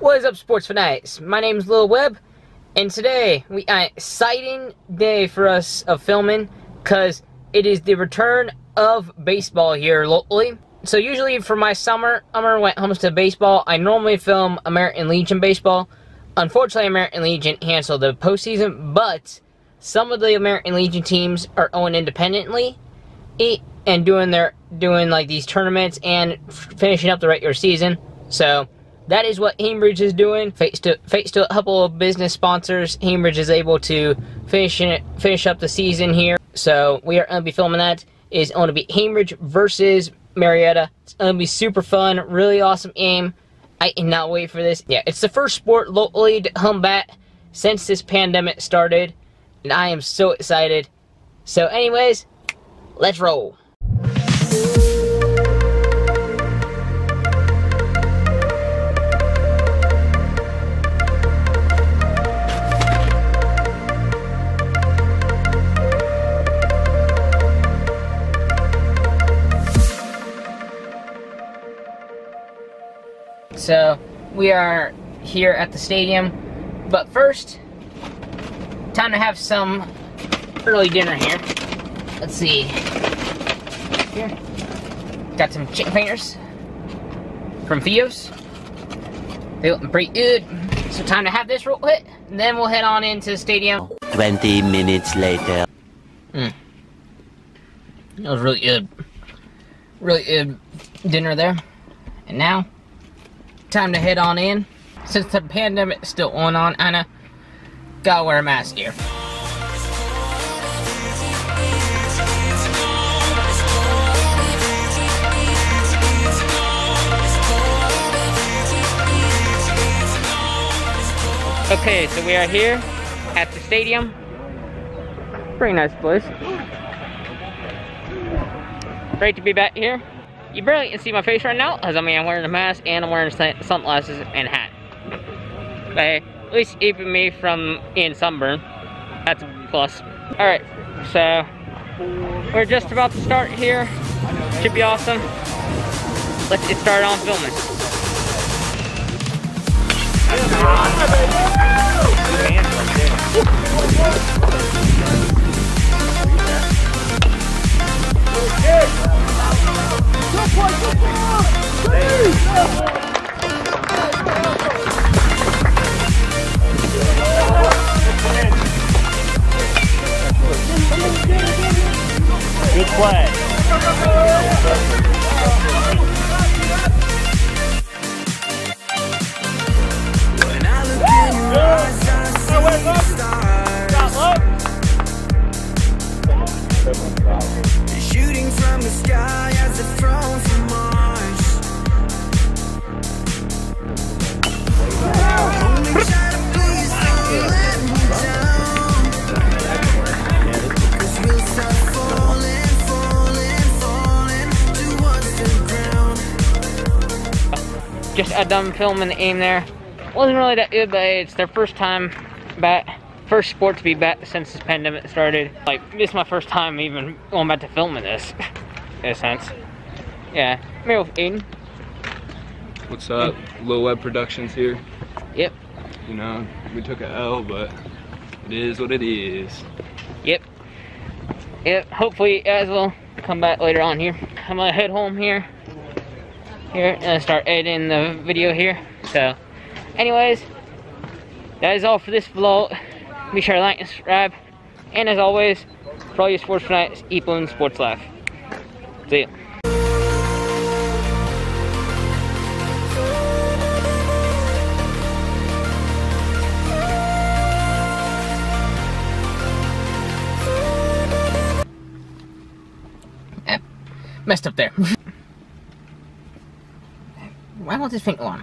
What is up, sports fanatics? My name is Lil Web, and today we an exciting day for us of filming because it is the return of baseball here locally. So usually for my summer, summer when it comes to baseball, I normally film American Legion baseball. Unfortunately, American Legion canceled the postseason, but some of the American Legion teams are owned independently and doing their doing like these tournaments and finishing up the regular season. So that is what Cambridge is doing. Thanks to, thanks to a couple of business sponsors, Cambridge is able to finish it, finish up the season here. So we are going to be filming that. Is going to be Cambridge versus Marietta. It's going to be super fun, really awesome game. I cannot wait for this. Yeah, it's the first sport locally to come back since this pandemic started, and I am so excited. So anyways, let's roll. So, we are here at the stadium. But first, time to have some early dinner here. Let's see. Here. Got some chicken fingers from Fios. They look pretty good. So time to have this real quick, and then we'll head on into the stadium. 20 minutes later. Mm. That was really good. Really good dinner there. And now, time to head on in. Since the pandemic's still on on, Anna, gotta wear a mask here. Okay, so we are here at the stadium. Pretty nice place. Great to be back here. You barely can see my face right now, because I mean I'm wearing a mask and I'm wearing sunglasses and hat. But at least keeping me from in sunburn. That's a plus. Alright, so we're just about to start here. Should be awesome. Let's get started on filming. Good play. Just got done filming the aim there. Wasn't really that good, but it's their first time back, first sport to be back since this pandemic started. Like, this is my first time even going back to filming this, in a sense. Yeah, I'm here with Aiden. What's up? Lil Web Productions here. Yep, You know, we took a L, but it is what it is. yep. Yep, hopefully you guys will come back later on here. I'm gonna head home here. Here, and start editing the video here. So, anyways, that is all for this vlog. Be sure to like and subscribe. And as always, for all your sports fanatics, keep living sports life. See ya. Messed up there. Why won't this thing go on?